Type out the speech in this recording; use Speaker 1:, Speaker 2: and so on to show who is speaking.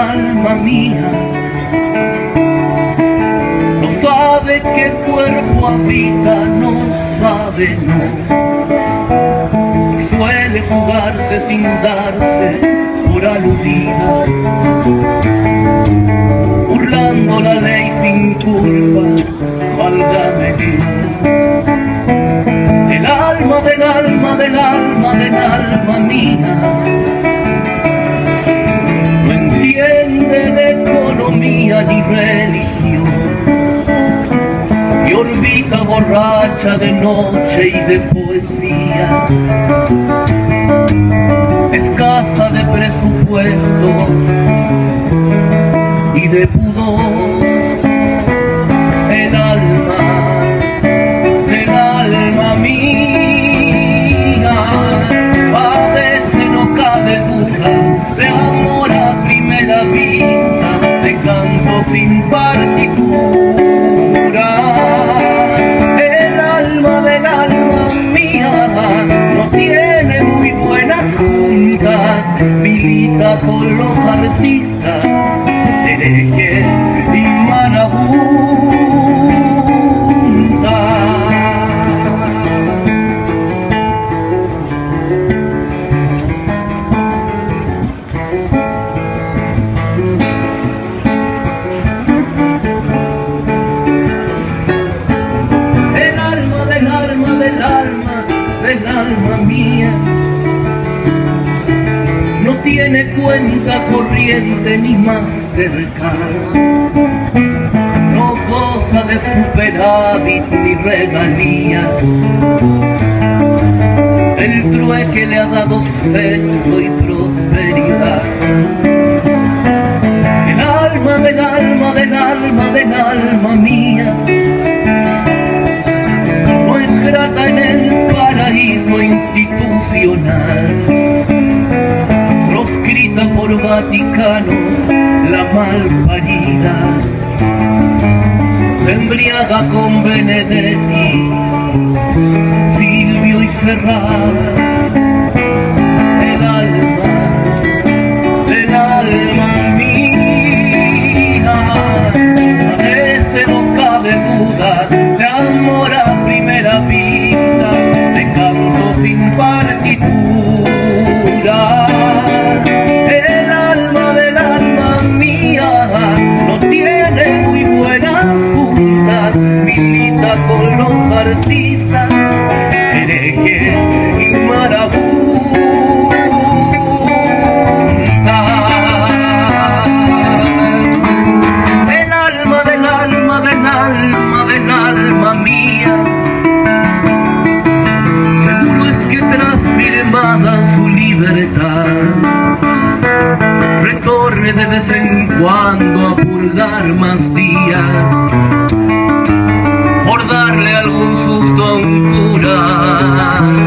Speaker 1: alma mía. No sabe qué cuerpo habita, no sabe, no. Suele jugarse sin darse por aludida, burlando la ley sin culpa, válgame El alma del alma del alma del alma mía borracha de noche y de poesía. Escasa de presupuesto y de pudor con los artistas. Herejes y cuenta corriente ni Mastercard no goza de superávit ni regalía. El trueque le ha dado sexo y prosperidad. El alma del alma del alma del alma mía no es grata en el paraíso institucional vaticanos la malparida se embriaga con Benedetti Silvio y Serrada artistas herejes y marabuntas del alma, del alma, del alma, del alma mía. Seguro es que tras firmada su libertad, retorne de vez en cuando a purgar más días, por